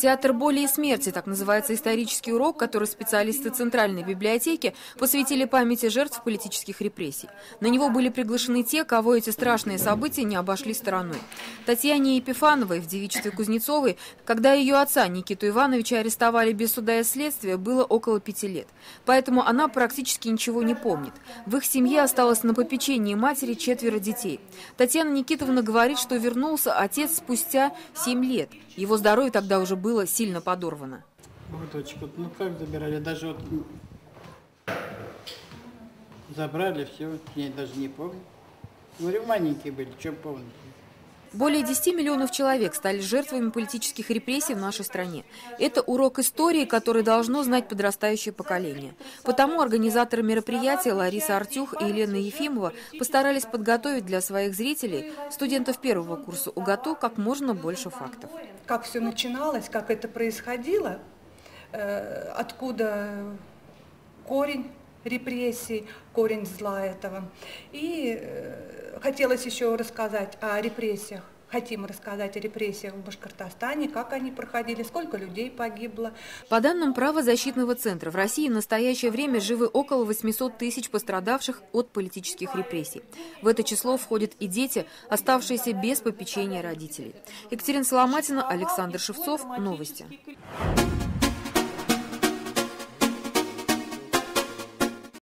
Театр боли и смерти, так называется исторический урок, который специалисты Центральной библиотеки посвятили памяти жертв политических репрессий. На него были приглашены те, кого эти страшные события не обошли стороной. Татьяне Епифановой в девичестве Кузнецовой, когда ее отца Никиту Ивановича арестовали без суда и следствия, было около пяти лет. Поэтому она практически ничего не помнит. В их семье осталось на попечении матери четверо детей. Татьяна Никитовна говорит, что вернулся отец спустя семь лет. Его здоровье тогда уже было сильно подорвано. Вот, дочка, ну как забирали, даже вот забрали, все, я даже не помню. Говорю, маленькие были, что помните. Более 10 миллионов человек стали жертвами политических репрессий в нашей стране. Это урок истории, который должно знать подрастающее поколение. Потому организаторы мероприятия Лариса Артюх и Елена Ефимова постарались подготовить для своих зрителей, студентов первого курса УГАТУ, как можно больше фактов. Как все начиналось, как это происходило, э, откуда корень репрессий, корень зла этого. И э, хотелось еще рассказать о репрессиях. Хотим рассказать о репрессиях в Башкортостане, как они проходили, сколько людей погибло. По данным правозащитного центра, в России в настоящее время живы около 800 тысяч пострадавших от политических репрессий. В это число входят и дети, оставшиеся без попечения родителей. Екатерина Соломатина, Александр Шевцов. Новости.